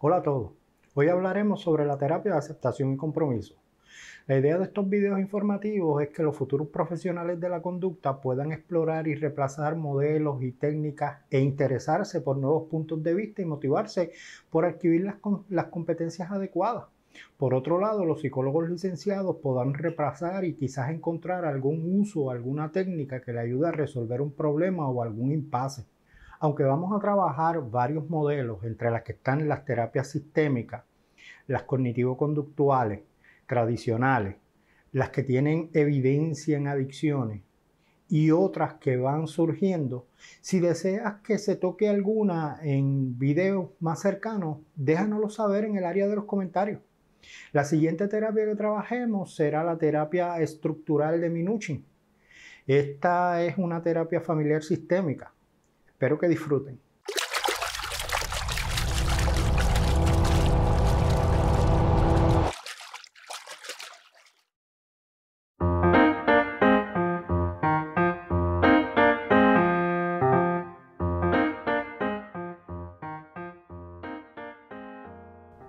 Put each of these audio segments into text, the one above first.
Hola a todos. Hoy hablaremos sobre la terapia de aceptación y compromiso. La idea de estos videos informativos es que los futuros profesionales de la conducta puedan explorar y reemplazar modelos y técnicas e interesarse por nuevos puntos de vista y motivarse por adquirir las, competencias adecuadas. Por otro lado, los psicólogos licenciados podrán repasar y quizás encontrar algún uso o alguna técnica que le ayude a resolver un problema o algún impasse. Aunque vamos a trabajar varios modelos, entre las que están las terapias sistémicas, las cognitivo-conductuales, tradicionales, las que tienen evidencia en adicciones y otras que van surgiendo. Si deseas que se toque alguna en videos más cercanos, déjanoslo saber en el área de los comentarios. La siguiente terapia que trabajemos será la terapia estructural de Minuchin. Esta es una terapia familiar sistémica. Espero que disfruten.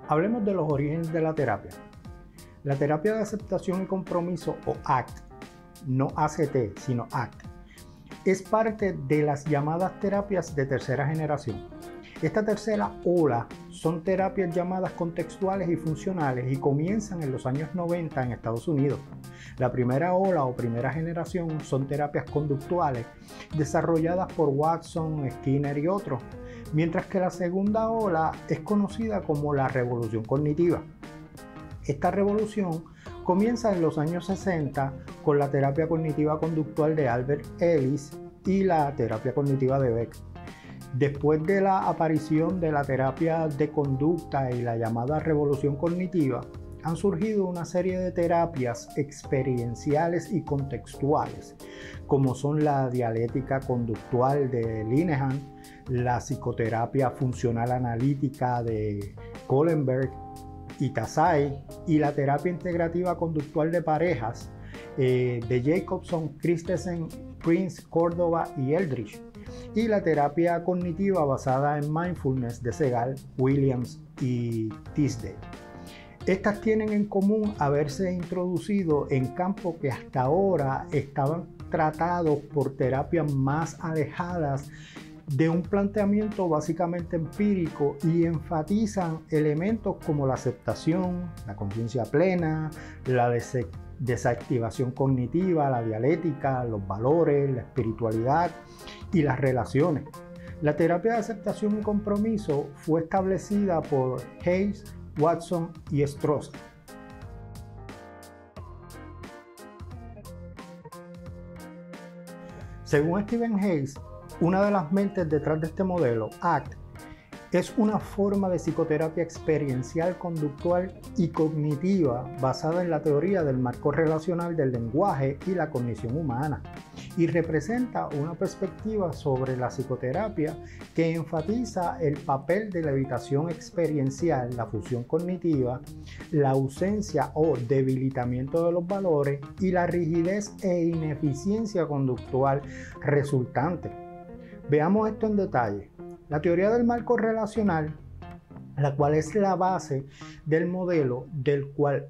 Hablemos de los orígenes de la terapia. La terapia de aceptación y compromiso o ACT, no ACT, sino ACT, es parte de las llamadas terapias de tercera generación. Esta tercera ola son terapias llamadas contextuales y funcionales y comienzan en los años 90 en Estados Unidos. La primera ola o primera generación son terapias conductuales desarrolladas por Watson, Skinner y otros mientras que la segunda ola es conocida como la revolución cognitiva. Esta revolución comienza en los años 60 con la terapia cognitiva conductual de Albert Ellis y la terapia cognitiva de Beck. Después de la aparición de la terapia de conducta y la llamada revolución cognitiva, han surgido una serie de terapias experienciales y contextuales, como son la dialéctica conductual de Linehan, la psicoterapia funcional analítica de Kohlenberg y la terapia integrativa conductual de parejas eh, de Jacobson, Christensen, Prince, Córdoba y Eldridge y la terapia cognitiva basada en mindfulness de Segal, Williams y Tisdale. Estas tienen en común haberse introducido en campos que hasta ahora estaban tratados por terapias más alejadas de un planteamiento básicamente empírico y enfatizan elementos como la aceptación, la conciencia plena, la desactivación cognitiva, la dialéctica, los valores, la espiritualidad y las relaciones. La terapia de aceptación y compromiso fue establecida por Hayes, Watson y Stross. Según Stephen Hayes, una de las mentes detrás de este modelo, ACT, es una forma de psicoterapia experiencial, conductual y cognitiva basada en la teoría del marco relacional del lenguaje y la cognición humana y representa una perspectiva sobre la psicoterapia que enfatiza el papel de la evitación experiencial, la fusión cognitiva, la ausencia o debilitamiento de los valores y la rigidez e ineficiencia conductual resultante Veamos esto en detalle. La teoría del marco relacional, la cual es la base del modelo del cual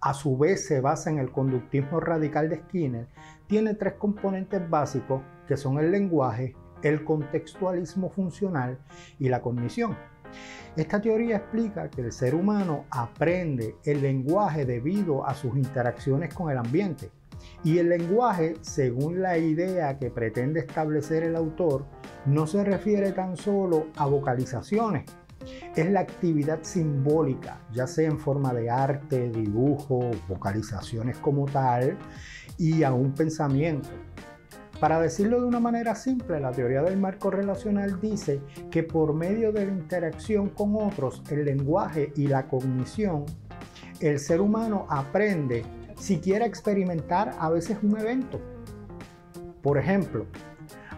a su vez se basa en el conductismo radical de Skinner, tiene tres componentes básicos que son el lenguaje, el contextualismo funcional y la cognición. Esta teoría explica que el ser humano aprende el lenguaje debido a sus interacciones con el ambiente y el lenguaje, según la idea que pretende establecer el autor, no se refiere tan solo a vocalizaciones, es la actividad simbólica, ya sea en forma de arte, dibujo, vocalizaciones como tal, y a un pensamiento. Para decirlo de una manera simple, la teoría del marco relacional dice que por medio de la interacción con otros, el lenguaje y la cognición, el ser humano aprende si quiere experimentar a veces un evento. Por ejemplo,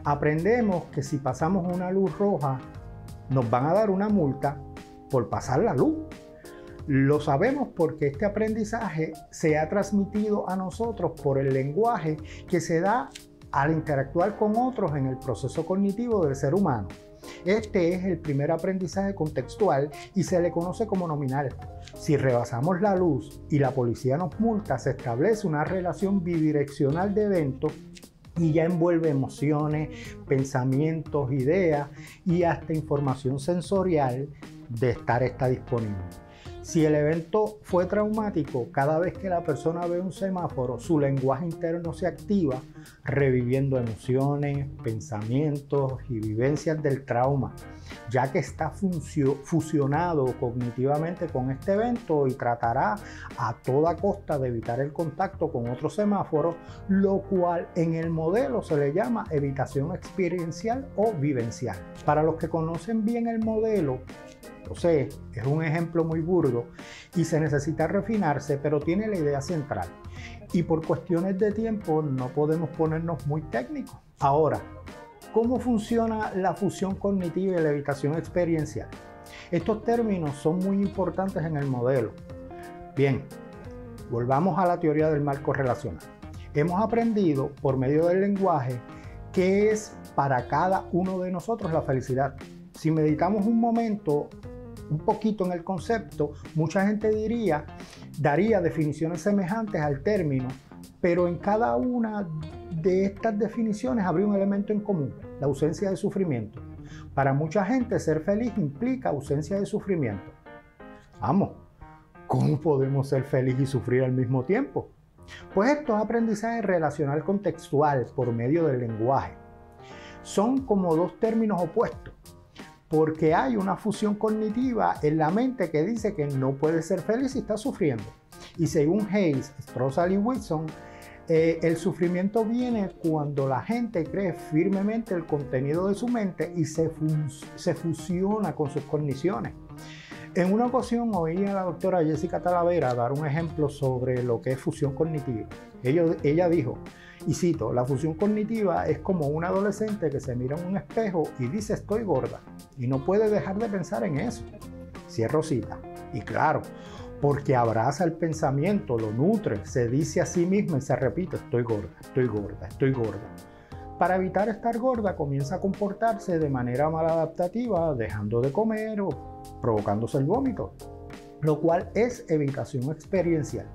aprendemos que si pasamos una luz roja, nos van a dar una multa por pasar la luz. Lo sabemos porque este aprendizaje se ha transmitido a nosotros por el lenguaje que se da al interactuar con otros en el proceso cognitivo del ser humano. Este es el primer aprendizaje contextual y se le conoce como nominal. Si rebasamos la luz y la policía nos multa, se establece una relación bidireccional de eventos y ya envuelve emociones, pensamientos, ideas y hasta información sensorial de estar disponible. Si el evento fue traumático, cada vez que la persona ve un semáforo, su lenguaje interno se activa, reviviendo emociones, pensamientos y vivencias del trauma, ya que está fusionado cognitivamente con este evento y tratará a toda costa de evitar el contacto con otro semáforo, lo cual en el modelo se le llama evitación experiencial o vivencial. Para los que conocen bien el modelo, lo sé, es un ejemplo muy burdo y se necesita refinarse, pero tiene la idea central. Y por cuestiones de tiempo no podemos ponernos muy técnicos. Ahora, ¿cómo funciona la fusión cognitiva y la evitación experiencial? Estos términos son muy importantes en el modelo. Bien, volvamos a la teoría del marco relacional. Hemos aprendido por medio del lenguaje qué es para cada uno de nosotros la felicidad. Si meditamos un momento un poquito en el concepto, mucha gente diría, daría definiciones semejantes al término, pero en cada una de estas definiciones habría un elemento en común, la ausencia de sufrimiento. Para mucha gente ser feliz implica ausencia de sufrimiento. Vamos, ¿cómo podemos ser feliz y sufrir al mismo tiempo? Pues esto es aprendizaje relacional contextual por medio del lenguaje. Son como dos términos opuestos porque hay una fusión cognitiva en la mente que dice que no puede ser feliz si está sufriendo. Y según Hayes, Strossal y Wilson, eh, el sufrimiento viene cuando la gente cree firmemente el contenido de su mente y se, se fusiona con sus cogniciones. En una ocasión oí a la doctora Jessica Talavera dar un ejemplo sobre lo que es fusión cognitiva. ella dijo, y cito, la fusión cognitiva es como un adolescente que se mira en un espejo y dice estoy gorda y no puede dejar de pensar en eso. Cierro cita. Y claro, porque abraza el pensamiento, lo nutre, se dice a sí mismo y se repite estoy gorda, estoy gorda, estoy gorda. Para evitar estar gorda comienza a comportarse de manera maladaptativa, dejando de comer o provocándose el vómito, lo cual es evitación experiencial.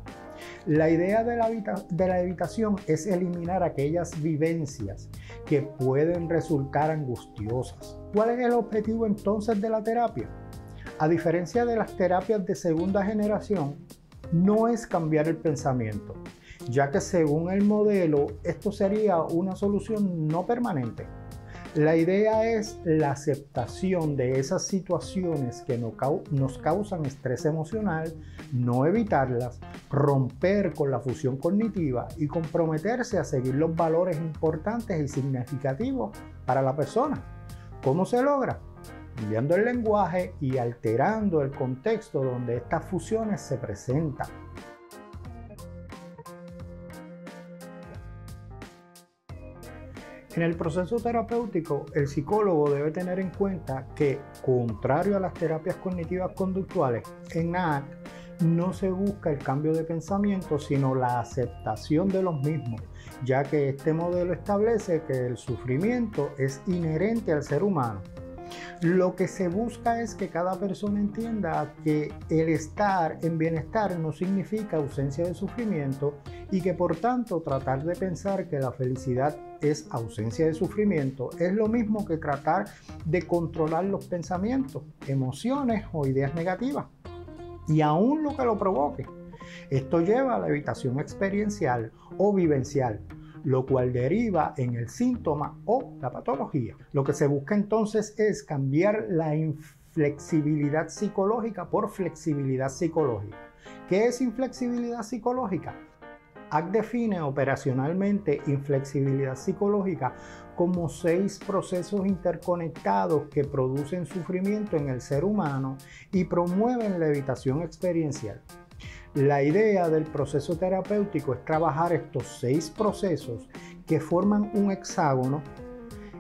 La idea de la, de evitación es eliminar aquellas vivencias que pueden resultar angustiosas. ¿Cuál es el objetivo entonces de la terapia? A diferencia de las terapias de segunda generación, no es cambiar el pensamiento, ya que según el modelo esto sería una solución no permanente, la idea es la aceptación de esas situaciones que nos causan estrés emocional, no evitarlas, romper con la fusión cognitiva y comprometerse a seguir los valores importantes y significativos para la persona. ¿Cómo se logra? Cambiando el lenguaje y alterando el contexto donde estas fusiones se presentan. En el proceso terapéutico, el psicólogo debe tener en cuenta que, contrario a las terapias cognitivas conductuales, en NAC no se busca el cambio de pensamiento, sino la aceptación de los mismos, ya que este modelo establece que el sufrimiento es inherente al ser humano lo que se busca es que cada persona entienda que el estar en bienestar no significa ausencia de sufrimiento y que por tanto tratar de pensar que la felicidad es ausencia de sufrimiento es lo mismo que tratar de controlar los pensamientos, emociones o ideas negativas. Y aún lo que lo provoque. Esto lleva a la evitación experiencial o vivencial, lo cual deriva en el síntoma o la patología. Lo que se busca entonces es cambiar la inflexibilidad psicológica por flexibilidad psicológica. ¿Qué es inflexibilidad psicológica? ACT define operacionalmente inflexibilidad psicológica como seis procesos interconectados que producen sufrimiento en el ser humano y promueven la evitación experiencial. La idea del proceso terapéutico es trabajar estos seis procesos que forman un hexágono.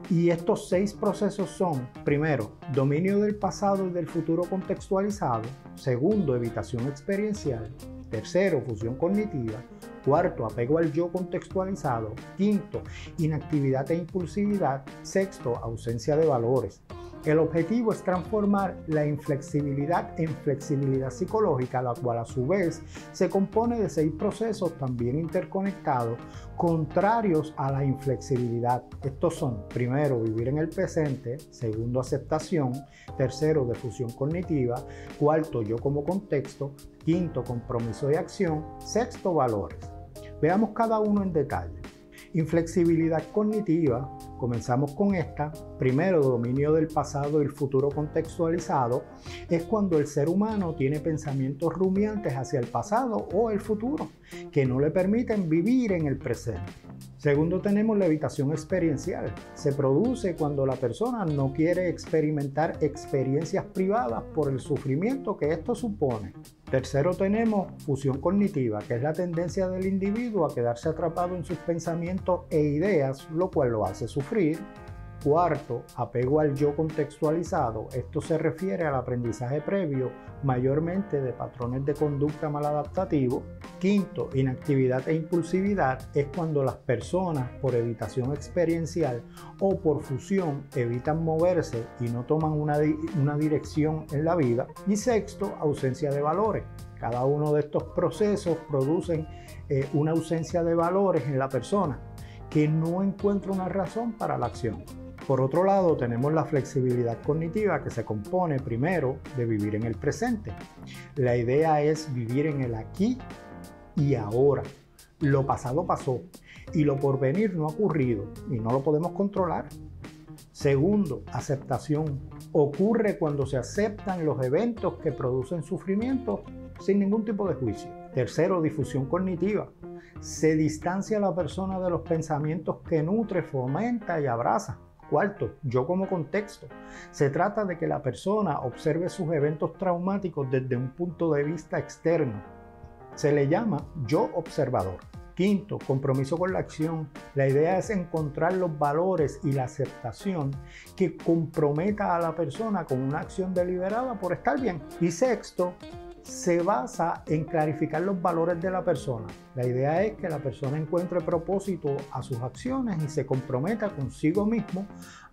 Y estos seis procesos son, primero, dominio del pasado y del futuro contextualizado, segundo, evitación experiencial, tercero, fusión cognitiva, cuarto, apego al yo contextualizado, quinto, inactividad e impulsividad, sexto, ausencia de valores. El objetivo es transformar la inflexibilidad en flexibilidad psicológica, la cual a su vez se compone de seis procesos también interconectados, contrarios a la inflexibilidad. Estos son, primero, vivir en el presente, segundo, aceptación, tercero, difusión cognitiva, cuarto, yo como contexto, quinto, compromiso de acción, sexto, valores. Veamos cada uno en detalle. Inflexibilidad cognitiva, comenzamos con esta. Primero, dominio del pasado y el futuro contextualizado. Es cuando el ser humano tiene pensamientos rumiantes hacia el pasado o el futuro, que no le permiten vivir en el presente. Segundo, tenemos la evitación experiencial. Se produce cuando la persona no quiere experimentar experiencias privadas por el sufrimiento que esto supone. Tercero tenemos fusión cognitiva, que es la tendencia del individuo a quedarse atrapado en sus pensamientos e ideas, lo cual lo hace sufrir. Cuarto, apego al yo contextualizado. Esto se refiere al aprendizaje previo, mayormente de patrones de conducta maladaptativo. Quinto, inactividad e impulsividad es cuando las personas, por evitación experiencial o por fusión, evitan moverse y no toman una, una dirección en la vida. Y sexto, ausencia de valores. Cada uno de estos procesos producen eh, una ausencia de valores en la persona que no encuentra una razón para la acción. Por otro lado, tenemos la flexibilidad cognitiva que se compone primero de vivir en el presente. La idea es vivir en el aquí y ahora. Lo pasado pasó y lo por venir no ha ocurrido y no lo podemos controlar. Segundo, aceptación. Ocurre cuando se aceptan los eventos que producen sufrimiento sin ningún tipo de juicio. Tercero, difusión cognitiva. Se distancia a la persona de los pensamientos que nutre, fomenta y abraza. Cuarto, yo como contexto. Se trata de que la persona observe sus eventos traumáticos desde un punto de vista externo. Se le llama yo observador. Quinto, compromiso con la acción. La idea es encontrar los valores y la aceptación que comprometa a la persona con una acción deliberada por estar bien. Y sexto, se basa en clarificar los valores de la persona. La idea es que la persona encuentre propósito a sus acciones y se comprometa consigo mismo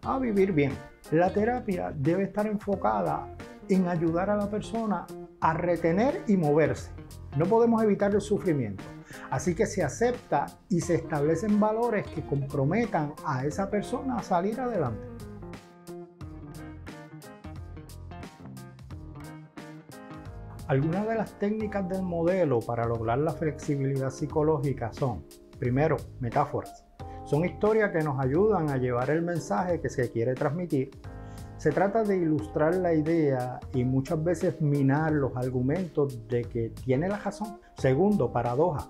a vivir bien. La terapia debe estar enfocada en ayudar a la persona a retener y moverse. No podemos evitar el sufrimiento. Así que se acepta y se establecen valores que comprometan a esa persona a salir adelante. Algunas de las técnicas del modelo para lograr la flexibilidad psicológica son, primero, metáforas. Son historias que nos ayudan a llevar el mensaje que se quiere transmitir. Se trata de ilustrar la idea y muchas veces minar los argumentos de que tiene la razón. Segundo, paradoja.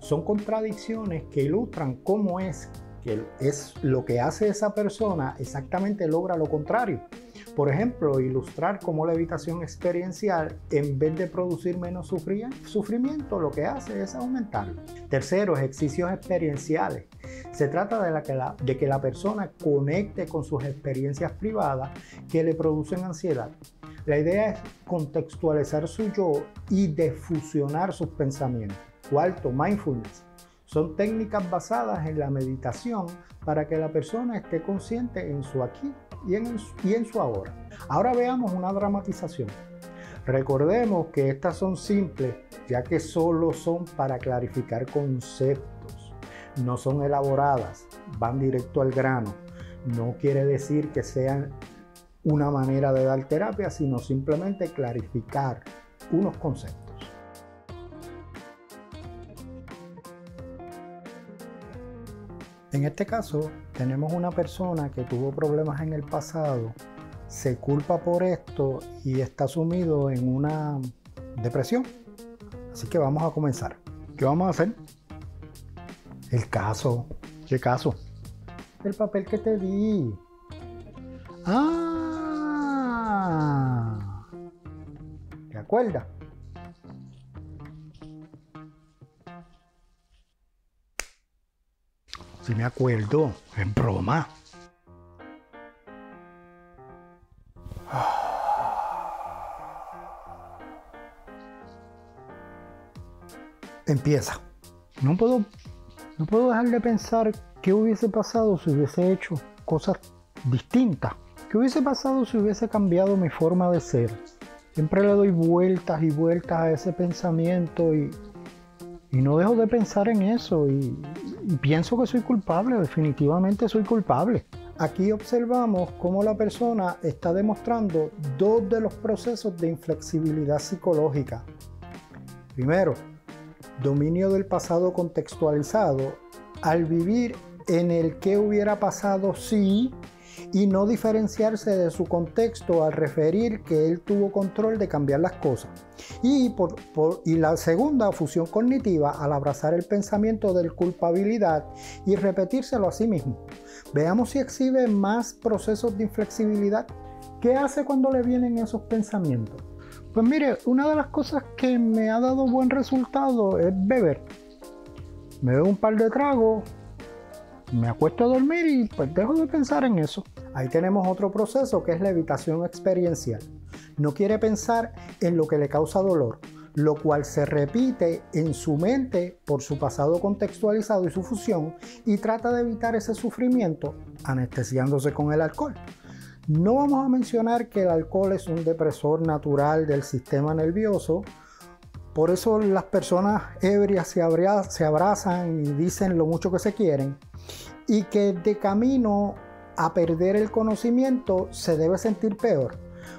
Son contradicciones que ilustran cómo es que es lo que hace esa persona exactamente logra lo contrario. Por ejemplo, ilustrar cómo la evitación experiencial, en vez de producir menos sufrimiento, lo que hace es aumentarlo. Tercero, ejercicios experienciales. Se trata de, que la, de que la persona conecte con sus experiencias privadas que le producen ansiedad. La idea es contextualizar su yo y defusionar sus pensamientos. Cuarto, mindfulness. Son técnicas basadas en la meditación para que la persona esté consciente en su aquí y en, su ahora. Ahora veamos una dramatización. Recordemos que estas son simples ya que solo son para clarificar conceptos, no son elaboradas, van directo al grano. No quiere decir que sean una manera de dar terapia, sino simplemente clarificar unos conceptos. En este caso, tenemos una persona que tuvo problemas en el pasado, se culpa por esto y está sumido en una depresión. Así que vamos a comenzar. ¿Qué vamos a hacer? El caso. ¿Qué caso? El papel que te di. Ah. ¿Te acuerdas? Si me acuerdo, en broma. Empieza. No puedo, no puedo dejar de pensar qué hubiese pasado si hubiese hecho cosas distintas. ¿Qué hubiese pasado si hubiese cambiado mi forma de ser? Siempre le doy vueltas y vueltas a ese pensamiento y, no dejo de pensar en eso y, y pienso que soy culpable, definitivamente soy culpable. Aquí observamos cómo la persona está demostrando dos de los procesos de inflexibilidad psicológica. Primero, dominio del pasado contextualizado al vivir en el que hubiera pasado si y no diferenciarse de su contexto al referir que él tuvo control de cambiar las cosas. Y, la segunda, fusión cognitiva, al abrazar el pensamiento de culpabilidad y repetírselo a sí mismo. Veamos si exhibe más procesos de inflexibilidad. ¿Qué hace cuando le vienen esos pensamientos? Pues mire, una de las cosas que me ha dado buen resultado es beber. Me doy un par de tragos, me acuesto a dormir y pues dejo de pensar en eso. Ahí tenemos otro proceso que es la evitación experiencial. No quiere pensar en lo que le causa dolor, lo cual se repite en su mente por su pasado contextualizado y su fusión y trata de evitar ese sufrimiento anestesiándose con el alcohol. No vamos a mencionar que el alcohol es un depresor natural del sistema nervioso, por eso las personas ebrias se, abrazan y dicen lo mucho que se quieren y que de camino a perder el conocimiento se debe sentir peor.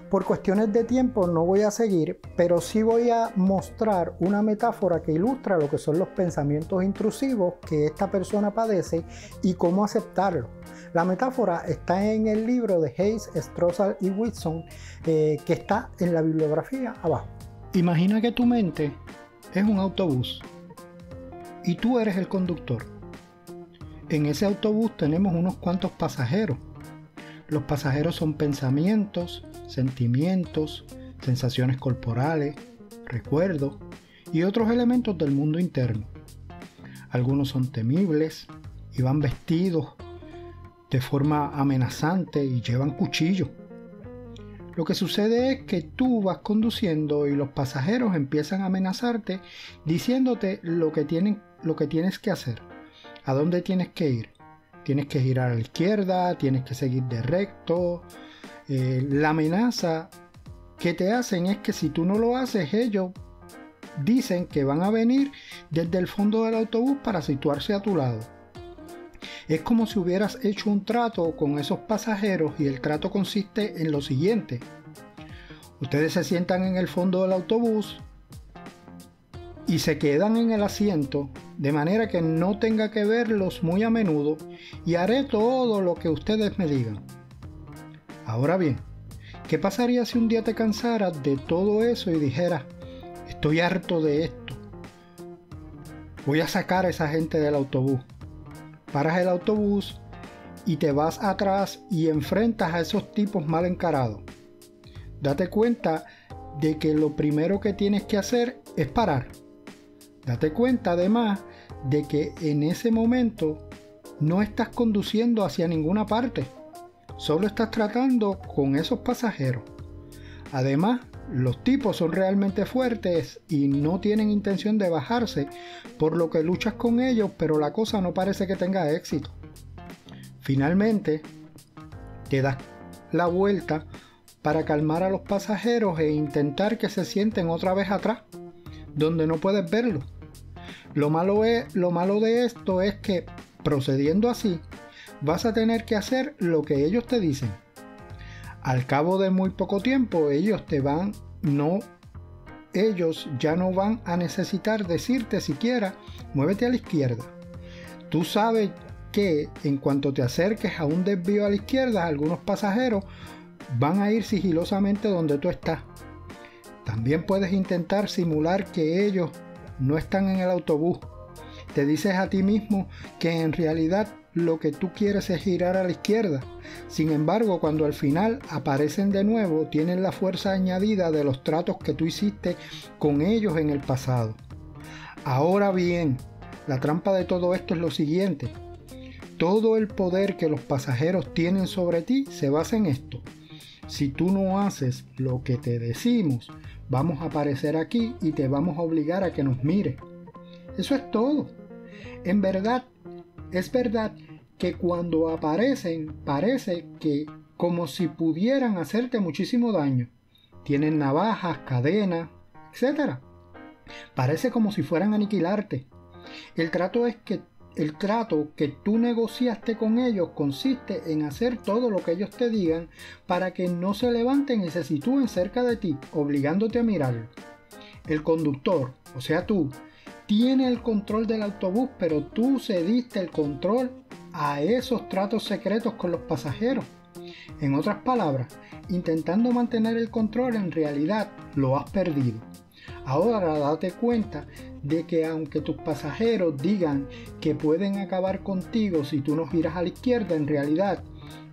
Por cuestiones de tiempo no voy a seguir, pero sí voy a mostrar una metáfora que ilustra lo que son los pensamientos intrusivos que esta persona padece y cómo aceptarlo. La metáfora está en el libro de Hayes, Strossal y Whitson, eh, que está en la bibliografía abajo. Imagina que tu mente es un autobús y tú eres el conductor. En ese autobús tenemos unos cuantos pasajeros. Los pasajeros son pensamientos, sentimientos, sensaciones corporales, recuerdos y otros elementos del mundo interno. Algunos son temibles y van vestidos de forma amenazante y llevan cuchillos. Lo que sucede es que tú vas conduciendo y los pasajeros empiezan a amenazarte diciéndote lo que, tienen, lo que tienes que hacer, a dónde tienes que ir. Tienes que girar a la izquierda, tienes que seguir de recto. Eh, la amenaza que te hacen es que si tú no lo haces, ellos dicen que van a venir desde el fondo del autobús para situarse a tu lado. Es como si hubieras hecho un trato con esos pasajeros y el trato consiste en lo siguiente. Ustedes se sientan en el fondo del autobús y se quedan en el asiento de manera que no tenga que verlos muy a menudo y haré todo lo que ustedes me digan. Ahora bien, ¿qué pasaría si un día te cansaras de todo eso y dijeras, estoy harto de esto? Voy a sacar a esa gente del autobús paras el autobús y te vas atrás y enfrentas a esos tipos mal encarados. Date cuenta de que lo primero que tienes que hacer es parar. Date cuenta además de que en ese momento no estás conduciendo hacia ninguna parte. Solo estás tratando con esos pasajeros. Además, los tipos son realmente fuertes y no tienen intención de bajarse, por lo que luchas con ellos, pero la cosa no parece que tenga éxito. Finalmente, te das la vuelta para calmar a los pasajeros e intentar que se sienten otra vez atrás, donde no puedes verlo. Lo malo, es, lo malo de esto es que, procediendo así, vas a tener que hacer lo que ellos te dicen al cabo de muy poco tiempo ellos te van, no, ellos ya no van a necesitar decirte siquiera, muévete a la izquierda. Tú sabes que en cuanto te acerques a un desvío a la izquierda, algunos pasajeros van a ir sigilosamente donde tú estás. También puedes intentar simular que ellos no están en el autobús. Te dices a ti mismo que en realidad lo que tú quieres es girar a la izquierda. Sin embargo, cuando al final aparecen de nuevo, tienen la fuerza añadida de los tratos que tú hiciste con ellos en el pasado. Ahora bien, la trampa de todo esto es lo siguiente. Todo el poder que los pasajeros tienen sobre ti se basa en esto. Si tú no haces lo que te decimos, vamos a aparecer aquí y te vamos a obligar a que nos mire. Eso es todo. En verdad, es verdad que cuando aparecen parece que como si pudieran hacerte muchísimo daño. Tienen navajas, cadenas, etc. Parece como si fueran a aniquilarte. El trato es que el trato que tú negociaste con ellos consiste en hacer todo lo que ellos te digan para que no se levanten y se sitúen cerca de ti, obligándote a mirarlo. El conductor, o sea tú, tiene el control del autobús, pero tú cediste el control a esos tratos secretos con los pasajeros. En otras palabras, intentando mantener el control en realidad lo has perdido. Ahora date cuenta de que aunque tus pasajeros digan que pueden acabar contigo si tú no giras a la izquierda, en realidad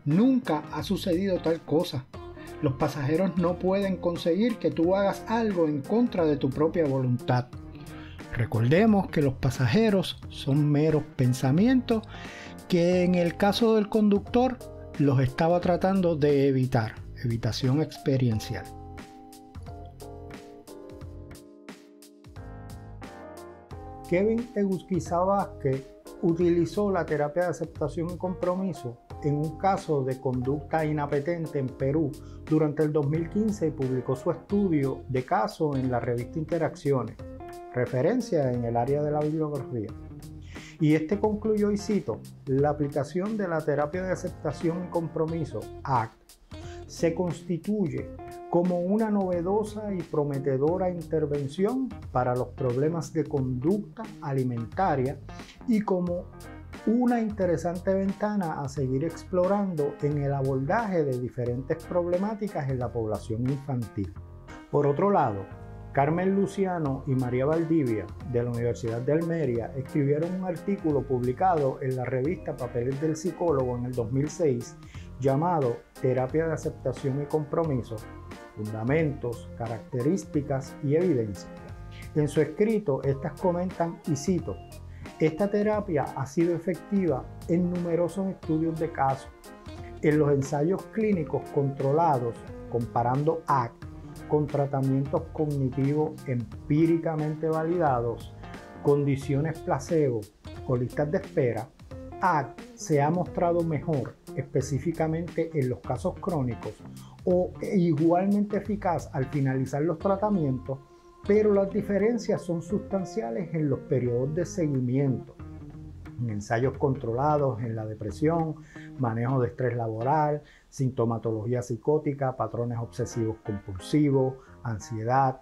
nunca ha sucedido tal cosa. Los pasajeros no pueden conseguir que tú hagas algo en contra de tu propia voluntad. Recordemos que los pasajeros son meros pensamientos que en el caso del conductor los estaba tratando de evitar, evitación experiencial. Kevin Egusquiza Vázquez utilizó la terapia de aceptación y compromiso en un caso de conducta inapetente en Perú durante el 2015 y publicó su estudio de caso en la revista Interacciones, referencia en el área de la bibliografía. Y este concluyó y cito, la aplicación de la terapia de aceptación y compromiso, ACT, se constituye como una novedosa y prometedora intervención para los problemas de conducta alimentaria y como una interesante ventana a seguir explorando en el abordaje de diferentes problemáticas en la población infantil. Por otro lado, Carmen Luciano y María Valdivia de la Universidad de Almería escribieron un artículo publicado en la revista Papeles del Psicólogo en el 2006 llamado Terapia de Aceptación y Compromiso, Fundamentos, Características y Evidencia. En su escrito, estas comentan y cito, esta terapia ha sido efectiva en numerosos estudios de casos, en los ensayos clínicos controlados, comparando ACT con tratamientos cognitivos empíricamente validados, condiciones placebo o listas de espera, ACT se ha mostrado mejor específicamente en los casos crónicos o igualmente eficaz al finalizar los tratamientos, pero las diferencias son sustanciales en los periodos de seguimiento, en ensayos controlados en la depresión, manejo de estrés laboral, sintomatología psicótica, patrones obsesivos compulsivos, ansiedad,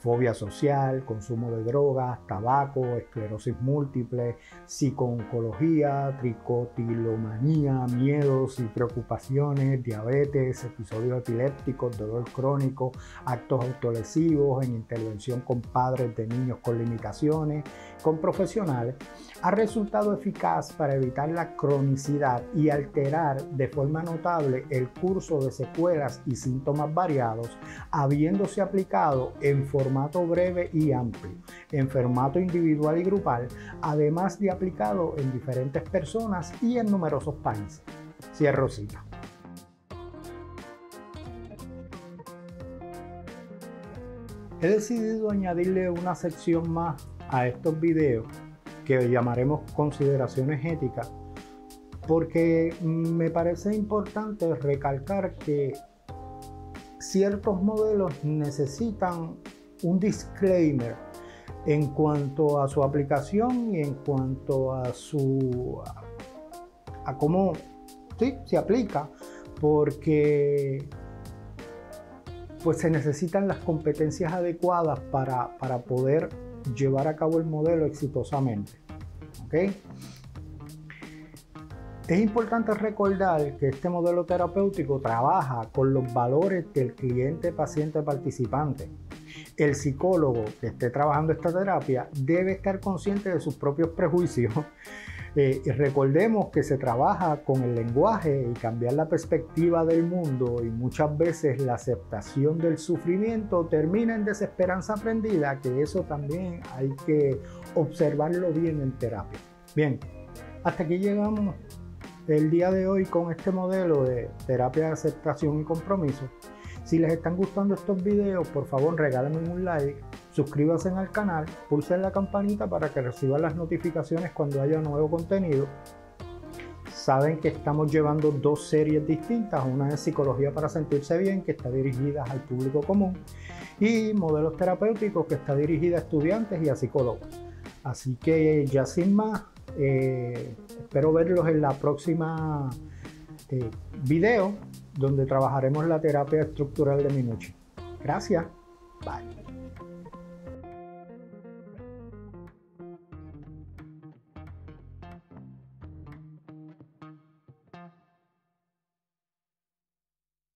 fobia social, consumo de drogas, tabaco, esclerosis múltiple, psicooncología, tricotilomanía, miedos y preocupaciones, diabetes, episodios epilépticos, dolor crónico, actos autolesivos en intervención con padres de niños con limitaciones, con profesionales, ha resultado eficaz para evitar la cronicidad y alterar de forma notable el curso de secuelas y síntomas variados, habiéndose aplicado en formato breve y amplio, en formato individual y grupal, además de aplicado en diferentes personas y en numerosos países. Cierro cita. He decidido añadirle una sección más a estos videos que llamaremos consideraciones éticas, porque me parece importante recalcar que ciertos modelos necesitan un disclaimer en cuanto a su aplicación y en cuanto a su a, cómo se aplica porque pues se necesitan las competencias adecuadas para, para poder llevar a cabo el modelo exitosamente. Es importante recordar que este modelo terapéutico trabaja con los valores del cliente, paciente, participante. El psicólogo que esté trabajando esta terapia debe estar consciente de sus propios prejuicios eh, recordemos que se trabaja con el lenguaje y cambiar la perspectiva del mundo y muchas veces la aceptación del sufrimiento termina en desesperanza aprendida, que eso también hay que observarlo bien en terapia. Bien, hasta aquí llegamos el día de hoy con este modelo de terapia de aceptación y compromiso. Si les están gustando estos videos, por favor regálenme un like Suscríbanse al canal, pulsen la campanita para que reciban las notificaciones cuando haya nuevo contenido. saben que estamos llevando dos series distintas. Una es Psicología para sentirse bien, que está dirigida al público común, y Modelos terapéuticos, que está dirigida a estudiantes y a psicólogos. Así que ya sin más, eh, espero verlos en la próxima eh, video donde trabajaremos la terapia estructural de Minucci. Gracias. Bye.